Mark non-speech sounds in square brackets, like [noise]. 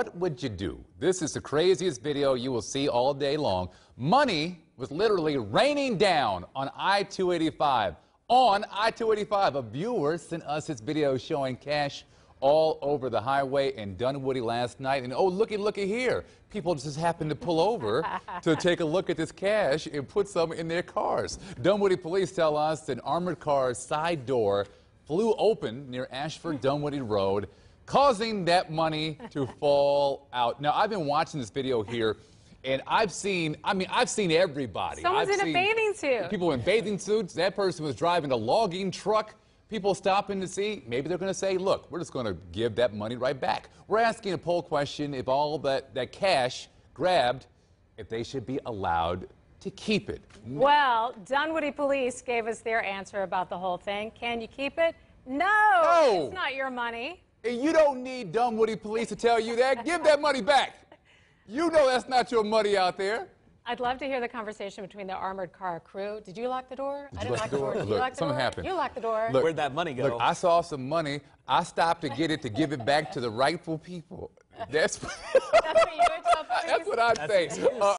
what would you do? This is the craziest video you will see all day long. Money was literally raining down on I-285. On I-285, a viewer sent us this video showing cash all over the highway in Dunwoody last night. And oh, looky, looky here. People just happened to pull over [laughs] to take a look at this cash and put some in their cars. Dunwoody police tell us an armored car's side door flew open near Ashford Dunwoody Road, causing that money to fall out. Now, I've been watching this video here. And I've seen, I mean, I've seen everybody. Someone's I've in a bathing suit. People in bathing suits. That person was driving a logging truck. People stopping to see, maybe they're going to say, look, we're just going to give that money right back. We're asking a poll question if all that, that cash grabbed, if they should be allowed to keep it. Well, Dunwoody police gave us their answer about the whole thing. Can you keep it? No, No. it's not your money. And you don't need Dunwoody police to tell you that. Give that money back. You know that's not your money out there. I'd love to hear the conversation between the armored car crew. Did you lock the door? I didn't lock lock the the door? door. Did Look, you lock the something door? happened. You locked the door. Look, Where'd that money go? Look, I saw some money. I stopped to get it to give it back to the rightful people. That's, [laughs] That's what you would tell police. [laughs] that's what I'd say. Uh,